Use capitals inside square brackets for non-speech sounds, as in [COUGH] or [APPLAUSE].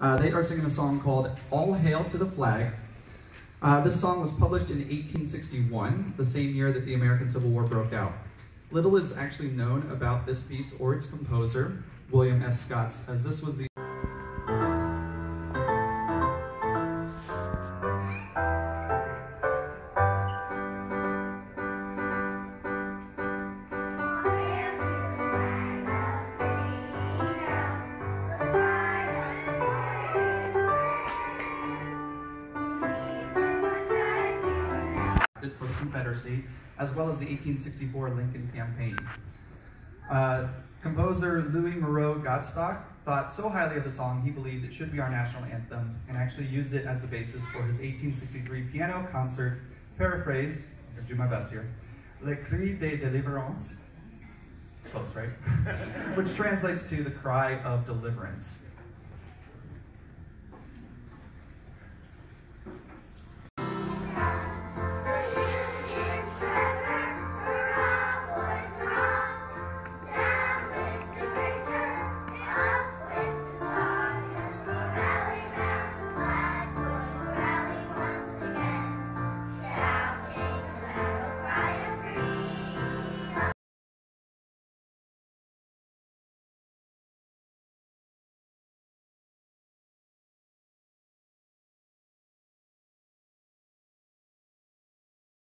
Uh, they are singing a song called All Hail to the Flag. Uh, this song was published in 1861, the same year that the American Civil War broke out. Little is actually known about this piece or its composer, William S. Scott, as this was the for the Confederacy, as well as the 1864 Lincoln Campaign. Uh, composer Louis Moreau Gottschalk thought so highly of the song he believed it should be our national anthem and actually used it as the basis for his 1863 piano concert, paraphrased, I'm to do my best here, Le Cri de Deliverance, close, right? [LAUGHS] Which translates to the cry of deliverance.